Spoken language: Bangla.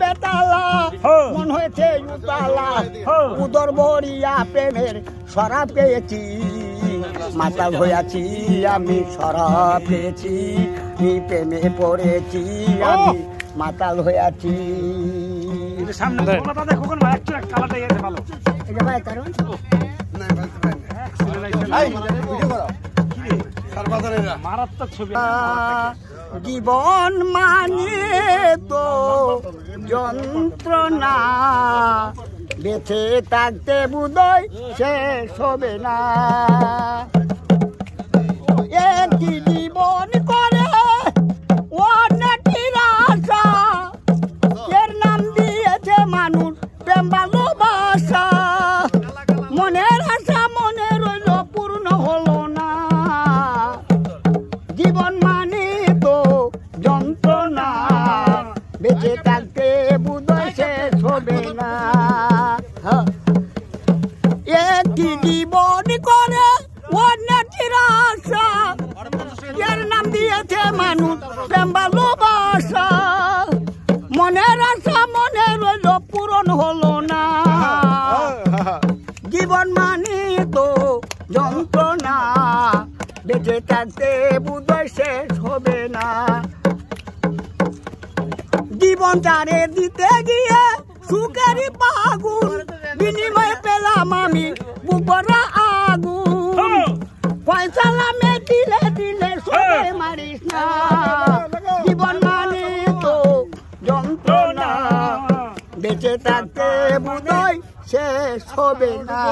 বেতালা হ্যাঁ। মন হয়েছে উতালা। হ্যাঁ। উদর ভরিয়া প্রেমের সরাব পেয়েছি মাতাল হইয়াছি আমি সরাব পেয়েছি আমি প্রেমে পড়েছি আমি মাতাল হইয়াছি সামনে দেখো কোন ভাই গেছে ভালো। এই ভাই কারণ? মারাত্মক ছবি। জীবন মানে তো যন্ত্রণা। বেঁচে থাকতে বুদয় শেষ হবে না। একটি জীবন করে? অন্যটির আশা। এর নাম দিয়েছে মানুষ, প্রেম যন্ত্রণা। বেঁচে থাকতে বুধয় শেষ হবে না। হ্যাঁ। একটি জীবন করে অন্যটির আশা। এর নাম দিয়েছে মানুষ ভালোবাসা। মনের আশা মনে রইল পূরণ হলো না। জীবন মানে তো যন্ত্রণা। বেঁচে থাকতে বুধয় শেষ হবে না। জীবন চারে দিতে গিয়ে সুখেরই পাগুন বিনিময়ে পেলাম আমি বুবরা আগুন। পয়সা মে দিলে দিলে মারিস না। জীবন মানে তো যন্ত্রণা। বেঁচে থাকতে বুধয় শেষ হবে না।